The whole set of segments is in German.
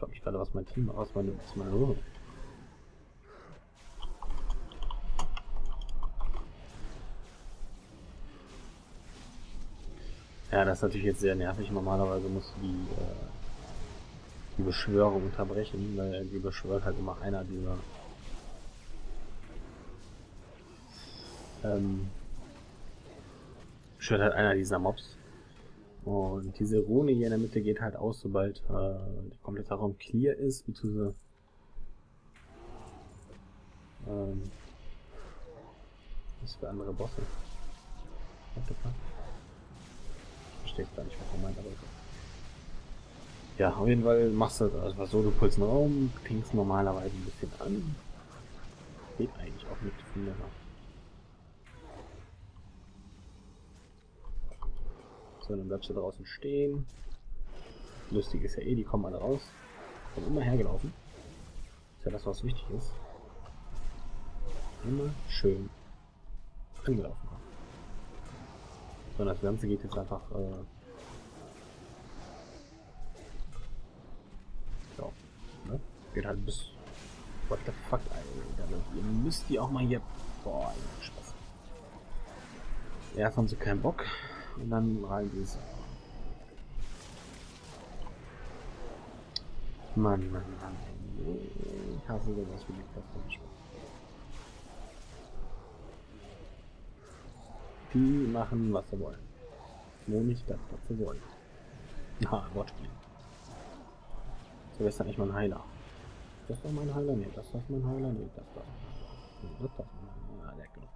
frage mich gerade, was mein Team, was meine, was meine Röhre. Ja, das ist natürlich jetzt sehr nervig. Normalerweise musst du die, äh, die Beschwörung unterbrechen, weil die beschwört halt immer einer dieser ähm, beschwört halt einer dieser Mobs. Und diese Rune hier in der Mitte geht halt aus, sobald äh, der komplette Raum clear ist, beziehungsweise ähm, was für andere Bosse. Ich verstehe gar nicht, er meint, aber ja, auf jeden Fall machst du das einfach so, du pulst einen Raum, pingst normalerweise ein bisschen an. Geht eigentlich auch mit Finger. So, dann bleibst du draußen stehen. Lustig ist ja eh, die kommen alle raus. Kommen immer hergelaufen. Ist ja das, was wichtig ist. Immer schön angelaufen. So, das Ganze geht jetzt einfach äh, so, ne? Geht halt bis What the fuck, Alter. Ihr müsst die auch mal hier. Boah, Spaß. Erst haben sie keinen Bock. Und dann rein sie es. Mann, Mann, Mann. Ich hasse sowas wie die Plattform. Die machen, was sie wollen. Nur nicht das, was sie wollen. Ha, Wortspiel. So ist ja nicht mein Heiler. Das war mein Heiler? Nee, das war mein Heiler? Nee, das war. Nee, das war mein Heiler. Ja, der hat genug.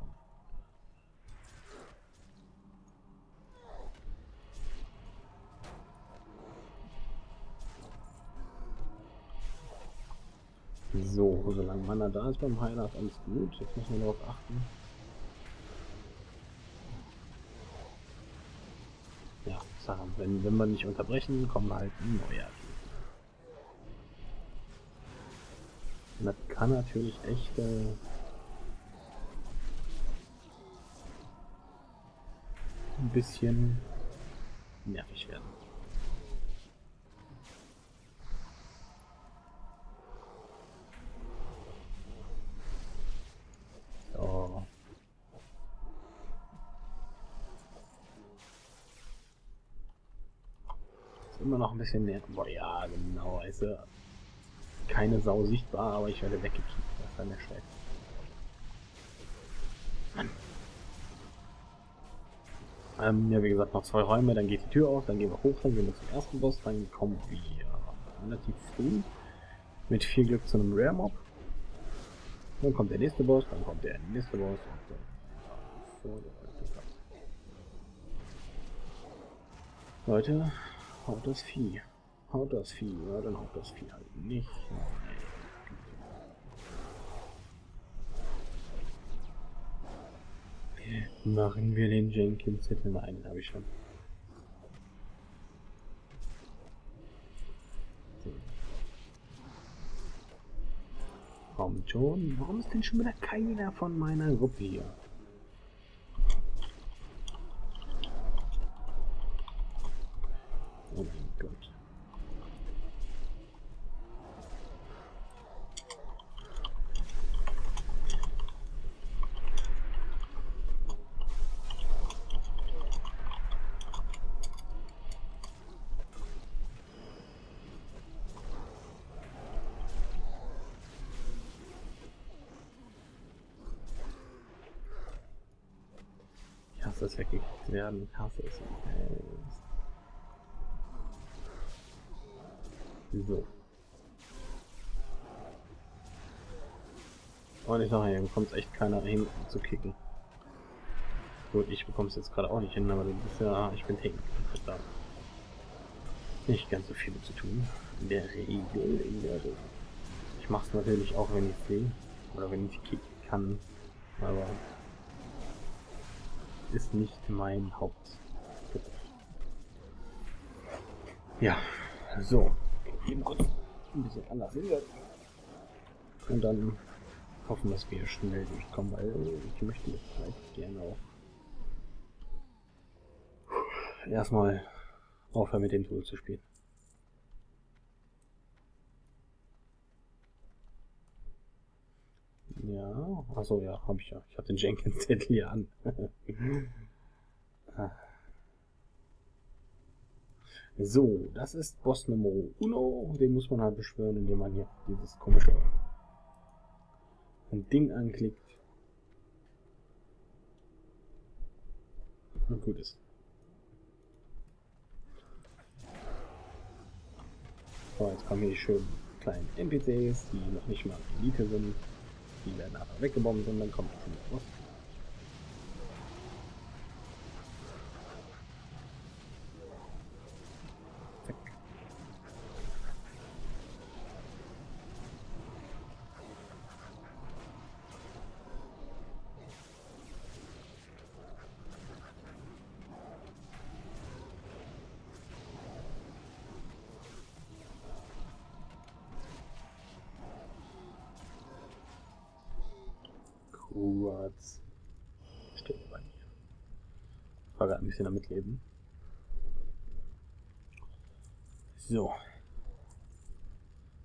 Solange Mana da ist beim Heiler alles gut. Jetzt müssen wir darauf achten. Ja, Sachen. Wenn, wenn wir nicht unterbrechen, kommen halt ein neuer. Und das kann natürlich echt äh, ein bisschen nervig werden. immer noch ein bisschen näher. Boah, ja, genau. Also keine Sau sichtbar, aber ich werde weggekickt. Das ist dann der. Mann. Ähm, ja, wie gesagt, noch zwei Räume, dann geht die Tür auf, dann gehen wir hoch, dann gehen wir zum ersten Boss, dann kommen wir relativ früh mit viel Glück zu einem Rare Mob. Dann kommt der nächste Boss, dann kommt der nächste Boss und so. Leute, Haut das Vieh. Haut das Vieh. Ja, dann haut das Vieh halt nicht. Machen wir den Jenkins Zettel. Nein, habe ich schon. So. Kommt schon. Warum ist denn schon wieder keiner von meiner Gruppe hier? Es weggekickt werden. Ich hasse es. So. Und ich sage, hier bekommt echt keiner hin zu kicken. Gut, ich bekomme es jetzt gerade auch nicht hin, aber das ist ja, ich bin Technik. Da nicht ganz so viel zu tun. In der Regel, in der Regel. Ich mache es natürlich auch, wenn ich sehe. Oder wenn ich kicken kann. Aber ist nicht mein Haupt. Ja, so. Eben kurz ein bisschen anders hinsetzen. Und dann hoffen, dass wir schnell durchkommen, weil ich möchte jetzt vielleicht gerne auch erstmal aufhören mit dem Tool zu spielen. Achso, ja, habe ich ja. Ich habe den Jenkins-Zettel hier an. so, das ist Boss Nummer Uno. Den muss man halt beschwören, indem man hier dieses komische Ding anklickt. Und gut ist. So, jetzt kommen hier die schönen kleinen NPCs, die noch nicht mal Elite sind. Die werden aber weggebombt und dann kommt das Boss. Quarz. Steht bei mir. Ich war gerade ein bisschen damit leben. So.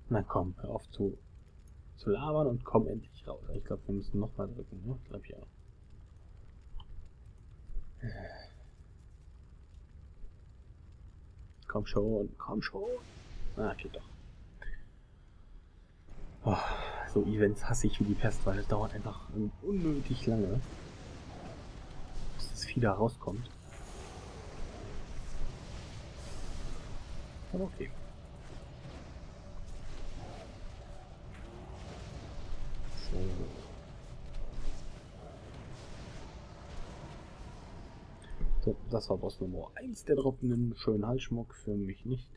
Na komm, hör auf zu, zu labern und komm endlich raus. Ich glaube, wir müssen nochmal drücken, ne? Ich ja. Komm schon, komm schon. Ah, geht doch. Oh so Events hasse ich wie die Pest, weil es dauert einfach unnötig lange, bis das Vieh da rauskommt. Okay. So. So, das war Boss Nummer 1. Der droppt einen schönen Halsschmuck, für mich nicht.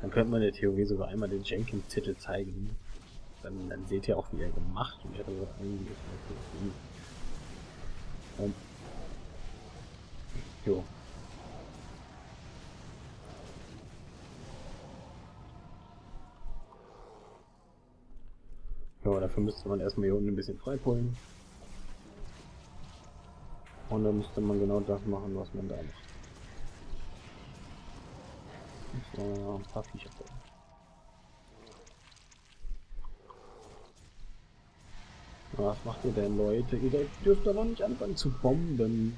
Dann könnte man in der Theorie sogar einmal den Jenkins-Titel zeigen. Dann, dann seht ihr auch, wie er gemacht wäre. Eigentlich. Und, jo. Ja, dafür müsste man erstmal hier unten ein bisschen freipullen. Und dann müsste man genau das machen, was man da macht. So, ein paar Viecher gucken. Was macht ihr denn, Leute? Ihr dürft aber nicht anfangen zu bomben.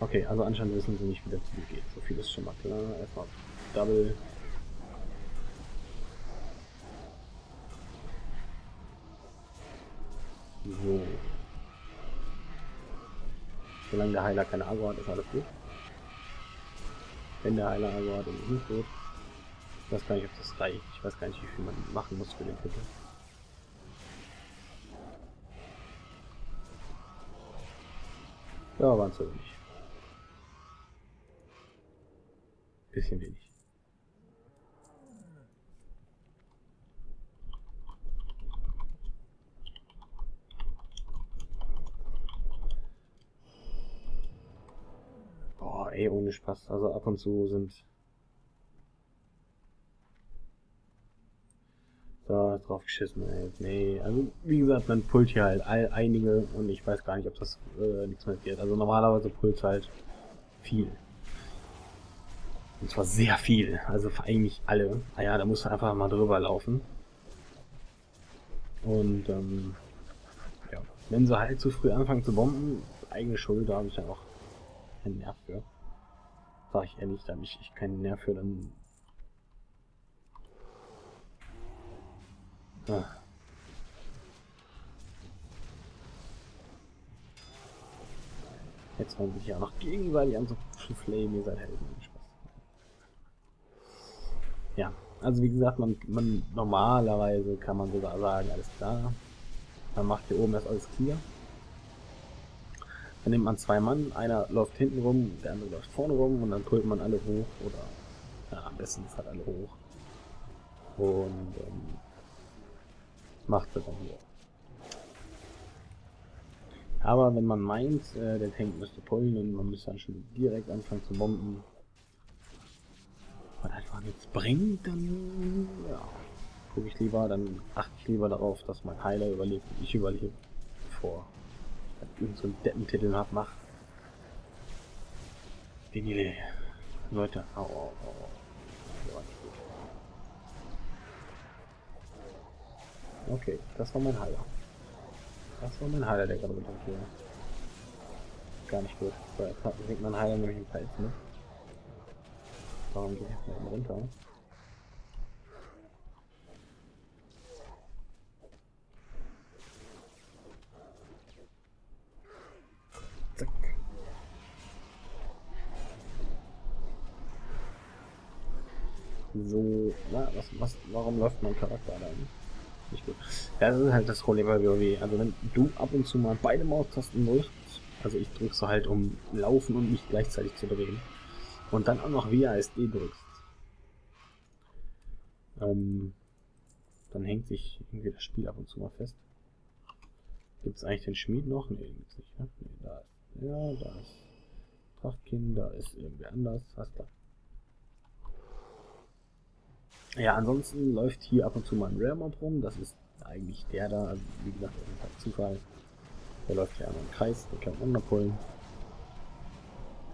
Okay, also anscheinend wissen sie nicht, wie Ziel geht. So viel ist schon mal klar. Erstmal Double. Solange der Heiler keine Agro hat, ist alles gut. Wenn der Heiler also hat und nicht gut. Ich weiß gar nicht, ob das reicht. Ich weiß gar nicht, wie viel man machen muss für den Titel. Ja, waren zu wenig. Bisschen wenig. Ey, ohne Spaß. Also ab und zu sind da drauf geschissen, ey. Nee, also wie gesagt, man pullt hier halt all, einige und ich weiß gar nicht, ob das äh, nichts mehr geht. Also normalerweise pullt halt viel. Und zwar sehr viel. Also eigentlich alle. Ah ja, da muss man einfach mal drüber laufen. Und ähm, ja, wenn sie halt zu früh anfangen zu bomben, eigene Schuld, da habe ich ja auch keinen Nerv für. Sag ich ehrlich, da habe ich, ich keinen Nerv für, dann... Ah. Jetzt wollen sich ja noch gegenseitig an so zu flamen, ihr seid Helden. Spaß. Ja, also wie gesagt, man, man normalerweise kann man sogar sagen, alles klar. Man macht hier oben erst alles clear. Dann nimmt man zwei Mann, einer läuft hinten rum, der andere läuft vorne rum und dann pullt man alle hoch oder ja, am besten halt alle hoch. Und ähm, macht sie dann hier. Aber wenn man meint, äh, der Tank müsste pullen und man müsste dann schon direkt anfangen zu bomben, was einfach nichts bringt, dann ja, gucke ich lieber, dann achte ich lieber darauf, dass mein Heiler überlebt und ich überlebe, bevor irgend so einen Deppentitel hab, mach. Denile. Leute, au, au, au. Okay, das war mein Heiler. Das war mein Heiler, der gerade runterfiel. Gar nicht gut. So, jetzt bringt mein Heiler nämlich ein paar Äpfel mit. Warum ich jetzt mal runter? So, na, was, was, warum läuft mein Charakter da nicht gut? Ja, das ist halt das Problem bei WoW. Also wenn du ab und zu mal beide Maustasten drückst, also ich drücke so halt, um laufen und nicht gleichzeitig zu drehen, und dann auch noch WASD drückst, ähm, dann hängt sich irgendwie das Spiel ab und zu mal fest. Gibt es eigentlich den Schmied noch? Ne, gibt's nicht. Ne? Nee, da ist. Ja, da ist Drachtkin, da ist irgendwie anders. Hast du. Ja, ansonsten läuft hier ab und zu mal ein Rare Mob rum. Das ist eigentlich der da. Also, wie gesagt, das ist halt Zufall. Der läuft ja einmal im Kreis, der kann runterpullen.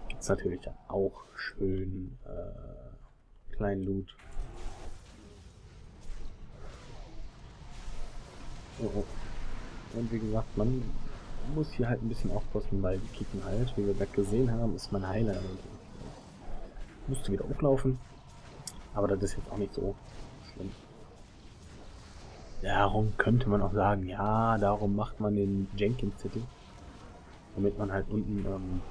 Gibt's natürlich dann auch schön äh, kleinen Loot. Oh, oh. Und wie gesagt, man muss hier halt ein bisschen aufpassen, weil die kicken halt. Wie wir gerade gesehen haben, ist mein Heiler. Musste wieder auflaufen. Aber das ist jetzt auch nicht so schlimm. Darum könnte man auch sagen, ja, darum macht man den Jenkins City. Damit man halt unten ähm,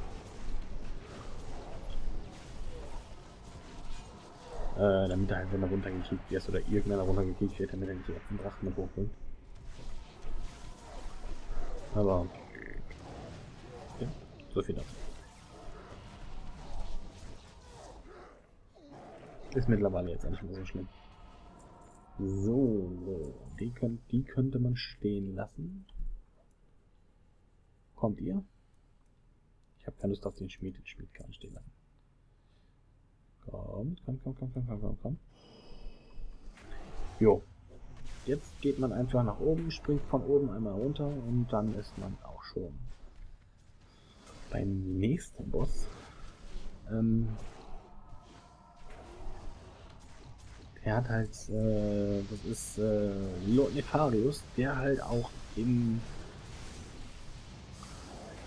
äh, damit er halt, wenn er runtergekickt wird oder irgendeiner runtergekickt wird, damit er nicht den Drachen mit hochbringt. Aber ja, so viel dazu. Ist mittlerweile jetzt nicht mehr so schlimm. So, die, könnt, die könnte man stehen lassen. Kommt ihr? Ich habe keine Lust auf den Schmied, den Schmied kann stehen lassen. Kommt, komm, komm, komm, komm, komm, komm, komm. Jo. Jetzt geht man einfach nach oben, springt von oben einmal runter und dann ist man auch schon beim nächsten Boss. Ähm, er hat halt, äh, das ist äh, Lord Nefarius, der halt auch im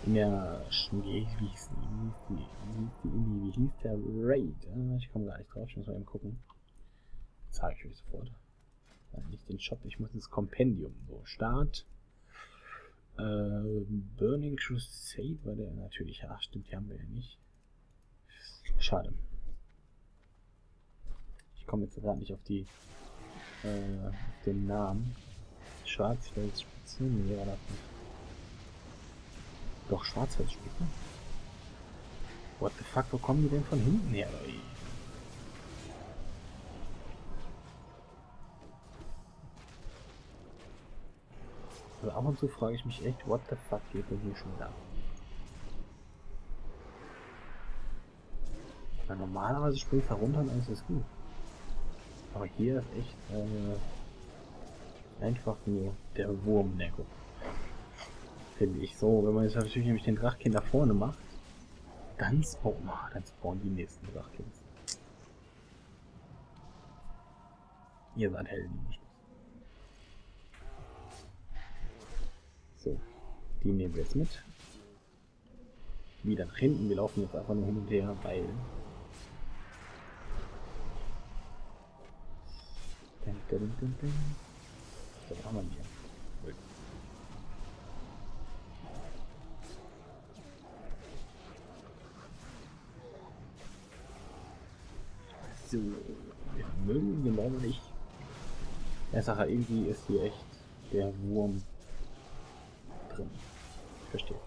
in der Schnee, wie hieß, wie, hieß die, wie, hieß der Raid? Ich komme gar nicht drauf, ich muss mal eben gucken. Zeige ich euch sofort. Nicht den Shop, ich muss ins Kompendium. So, Start. Äh, Burning Crusade war der natürlich. Ach, stimmt, die haben wir ja nicht. Schade. Komme jetzt gerade nicht auf die äh, den Namen. Schwarzwaldspitze? Nee, war das nicht. Doch, Schwarzwaldspitze. What the fuck, wo kommen die denn von hinten her? Also ab und zu frage ich mich echt, what the fuck geht denn hier schon da? Weil normalerweise springt er runter und alles ist gut. Aber hier ist echt äh, einfach nur der Wurm-Neko finde ich. So, wenn man jetzt natürlich nämlich den Drachkind da vorne macht, dann spawnen, oh, dann spawnen die nächsten Drachkinds. Ihr seid Helden. So, die nehmen wir jetzt mit. Wieder nach hinten. Wir laufen jetzt einfach nur hin und her, weil... So, haben wir hier. So, wir mögen genau nicht. Ja, Sache, irgendwie ist hier echt der Wurm drin. Ich verstehe es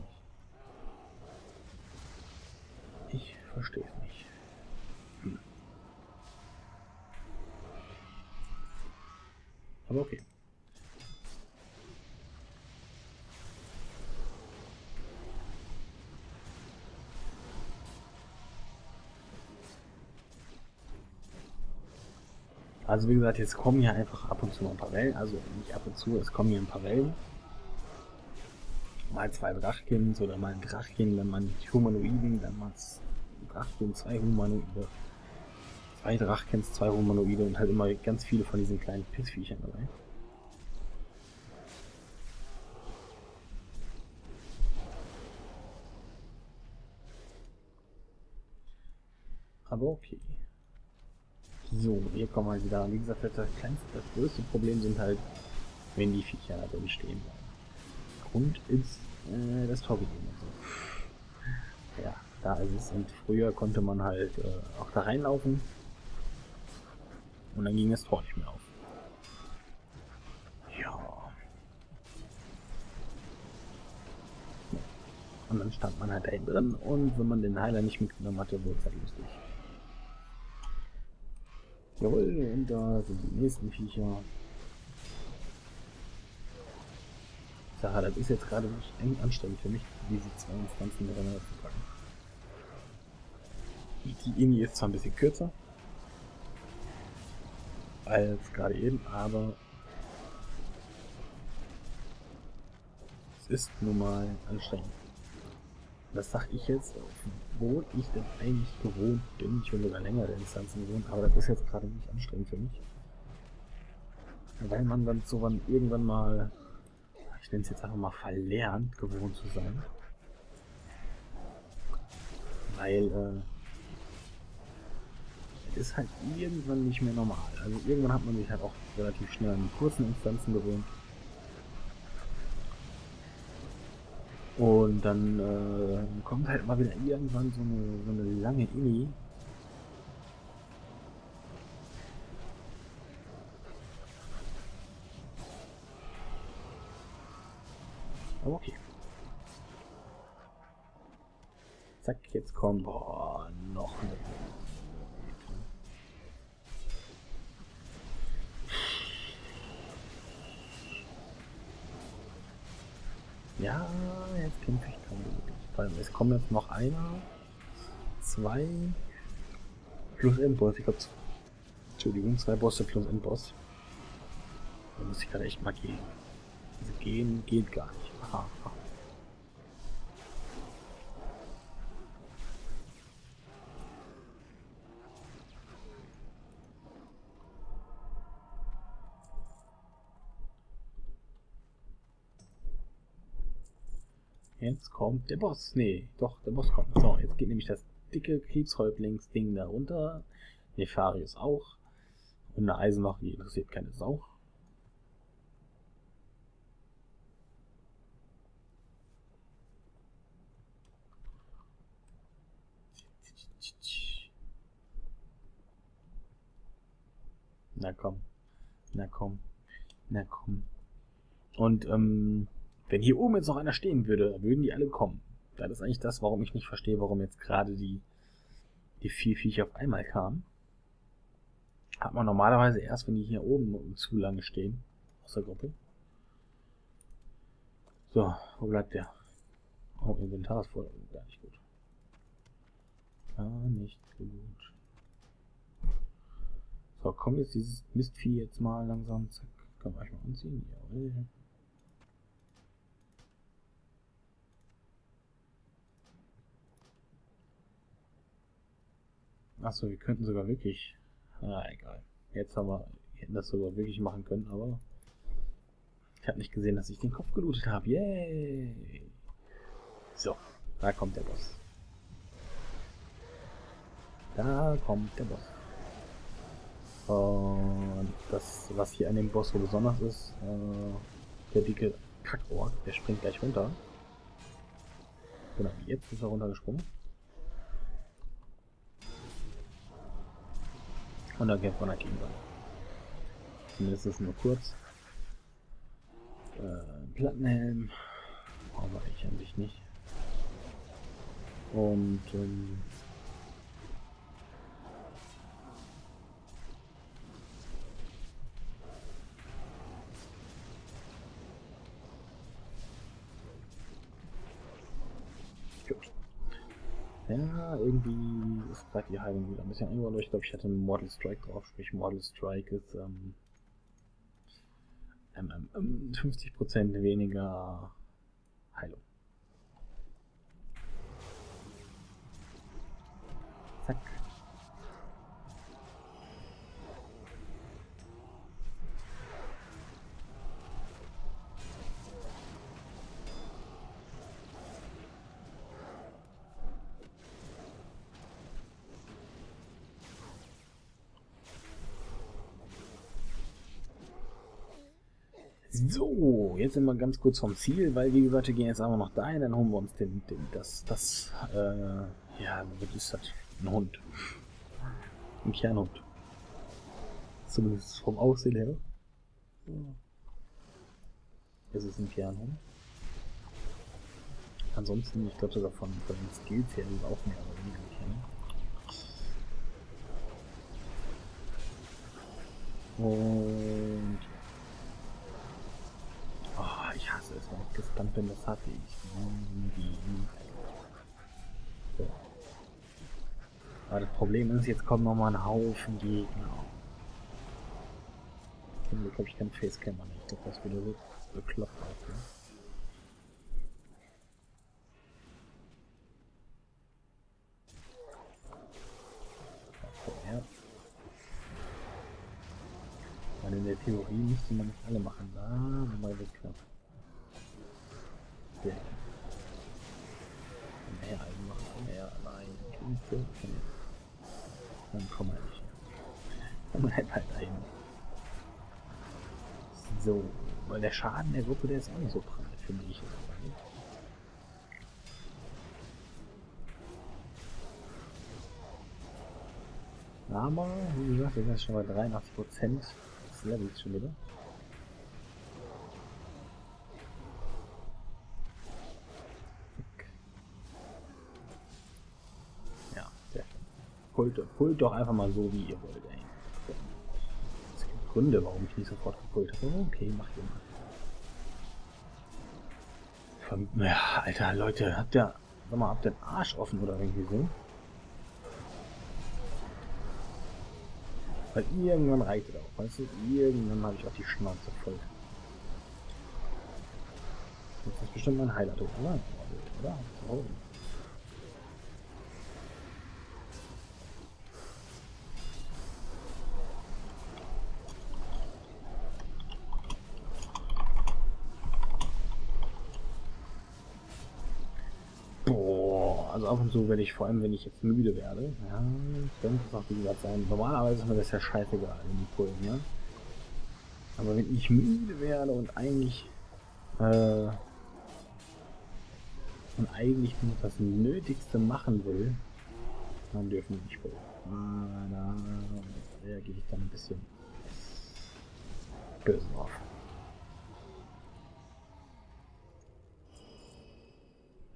nicht. Ich verstehe es nicht. Aber okay. Also wie gesagt, jetzt kommen hier einfach ab und zu noch ein paar Wellen. Also nicht ab und zu, es kommen hier ein paar Wellen. Mal zwei Drachkins oder mal ein Drachkin, dann mal Humanoiden, dann mal Drachkin, zwei Humanoide zwei Drachkens, zwei Humanoide und halt immer ganz viele von diesen kleinen Pissviechern dabei. Aber okay. So, hier kommen wir halt wieder an. Wie gesagt, das, kleinste, das größte Problem sind halt, wenn die Viecher da drin stehen Grund ist äh, das Torgegeben und so. Ja, da ist es. Und früher konnte man halt äh, auch da reinlaufen und dann ging das Tor nicht mehr auf. Ja. Und dann stand man halt da drin und wenn man den Heiler nicht mitgenommen hatte, wurde es halt lustig. Jawohl, und da sind die nächsten Viecher. Sache, das ist jetzt gerade eng anstrengend für mich, diese zwei Instanzen miteinander zu packen. Die Ini ist zwar ein bisschen kürzer als gerade eben, aber es ist nun mal anstrengend. Das sag ich jetzt, obwohl ich das eigentlich gewohnt bin. Ich will sogar längere Instanzen gewohnt, aber das ist jetzt gerade nicht anstrengend für mich. Weil man dann so wann irgendwann mal ich nenne es jetzt einfach mal verlernt, gewohnt zu sein. Weil, äh, ist halt irgendwann nicht mehr normal. Also irgendwann hat man sich halt auch relativ schnell an die kurzen Instanzen gewöhnt. Und dann äh, kommt halt mal wieder irgendwann so eine, so eine lange Inni, Aber okay. Zack, jetzt kommen. Boah, noch eine. Ja, jetzt kämpfe ich gerade wirklich. Es kommen jetzt noch einer, zwei plus Endboss. Ich glaube, Entschuldigung, zwei Bosse plus Endboss. Da muss ich gerade echt mal gehen. Also gehen geht gar nicht. Aha. Jetzt kommt der Boss. Nee, doch, der Boss kommt. So, jetzt geht nämlich das dicke Krebshäuptlings-Ding da runter. Nefarius auch. Und eine Eisenwache, die interessiert keine Sau. Na komm. Na komm. Na komm. Und ähm, wenn hier oben jetzt noch einer stehen würde, würden die alle kommen. Das ist eigentlich das, warum ich nicht verstehe, warum jetzt gerade die, die vier Viecher auf einmal kamen. Hat man normalerweise erst, wenn die hier oben zu lange stehen. Aus der Gruppe. So, wo bleibt der? Oh, Inventar ist voll. Gar nicht gut. Gar nicht gut. So, kommt jetzt dieses Mistvieh jetzt mal langsam. Zack, kann man euch mal anziehen. Jawohl. Achso, wir könnten sogar wirklich. Ah, egal. Jetzt haben wir hätten das sogar wirklich machen können, aber ich habe nicht gesehen, dass ich den Kopf gelootet habe. Yay! So, da kommt der Boss. Da kommt der Boss. Und das, was hier an dem Boss so besonders ist, äh, der dicke Kackorg, der springt gleich runter. Genau, jetzt ist er runtergesprungen. Und dann kämpft man dagegen dann. Zumindest ist nur kurz. Äh, Plattenhelm. Brauchen wir eigentlich an nicht. Und ähm, Ja, irgendwie ist gerade die Heilung wieder ein bisschen eingebaut. Ich glaube, ich hatte einen Mortal Strike drauf, sprich Mortal Strike ist ähm, ähm, ähm, 50% weniger Heilung. Zack. So, jetzt sind wir ganz kurz vom Ziel, weil wie gesagt, wir gehen jetzt einfach noch dahin, dann holen wir uns den, den das, das, äh, ja, was ist das? Ein Hund. Ein Kernhund. Zumindest vom Aussehen her. Es ist ein Kernhund. Ansonsten, ich glaube sogar von, von den Skills her ist auch mehr oder weniger Kern. Und oh, ich hasse es, wenn ich gespannt bin, das hatte ich irgendwie. So. Aber das Problem ist, jetzt kommen nochmal ein Haufen Gegner. Zum Glück habe ich keinen Facecammer nicht. Ich glaube, das wieder so bekloppt aus. Ne? In der Theorie müsste man nicht alle machen. Da, mal wird. Sehr Mehr einen machen, mehr allein. Dann kommen wir nicht. Dann bleibt halt ein. So, weil der Schaden der Gruppe, der ist auch nicht so prall, finde ich. Aber, wie gesagt, wir sind schon bei 83 Prozent des Levels schon wieder. Ja, sehr schön. Pult, pult doch einfach mal so, wie ihr wollt, ey. Es gibt Gründe, warum ich nicht sofort gepult habe. Okay, mach ihr mal. Ja, Alter, Leute, habt ihr, sag mal, habt ihr den Arsch offen oder irgendwie so? Weil irgendwann reicht es auch, weißt du? Irgendwann habe ich auch die Schnauze voll. Das ist bestimmt mein Highlight, oder? Oder? Oh. Ab und zu, wenn ich, vor allem wenn ich jetzt müde werde, ja, könnte es auch wie gesagt sein. Normalerweise ist mir das ja scheißegal in die Pullen, ja. Aber wenn ich müde werde und eigentlich äh, und eigentlich nur das Nötigste machen will, dann dürfen wir nicht pullen. Ah, da reagiere ich dann ein bisschen böse drauf.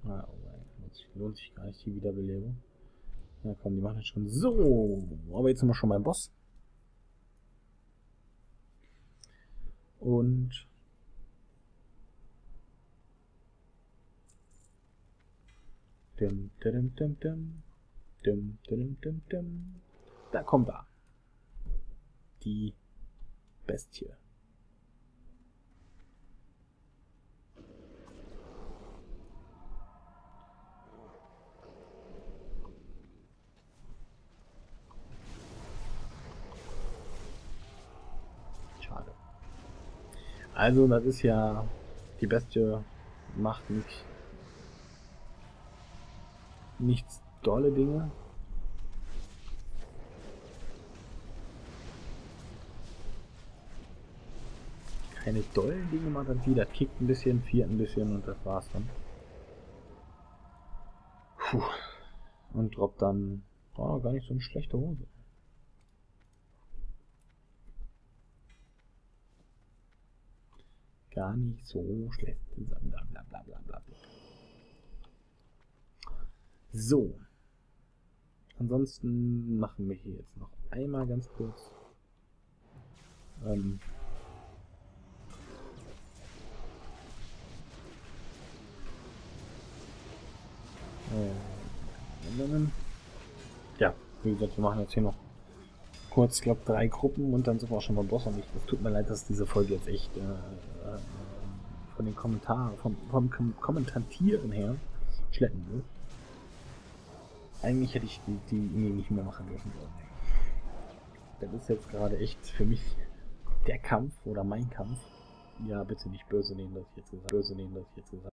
Ah, lohnt sich gar nicht die Wiederbelebung. Ja komm, die machen das schon so. Aber jetzt sind wir schon beim Boss. Und Dim, dim, dim, dim. Dim, dim, dim, dim. Da kommt er. Die Bestie. Also, das ist ja die Bestie macht nicht nichts dolle Dinge. Keine dollen Dinge macht. Das kickt ein bisschen, viert ein bisschen und das war's dann. Puh. Und droppt dann oh, gar nicht so eine schlechte Hose. Gar nicht so schlecht zusammen. Bla bla bla bla bla. So. Ansonsten machen wir hier jetzt noch einmal ganz kurz. Ähm, äh, ja, wie gesagt, wir machen jetzt hier noch kurz, glaube, drei Gruppen und dann sind wir auch schon beim Boss. Und ich, es tut mir leid, dass diese Folge jetzt echt äh, äh, von den Kommentaren, vom, vom Kom Kommentatieren her schleppen wird. Eigentlich hätte ich die, die irgendwie nicht mehr machen dürfen. Das ist jetzt gerade echt für mich der Kampf oder mein Kampf. Ja, bitte nicht böse nehmen, dass ich jetzt gesagt, böse nehmen, dass ich jetzt gesagt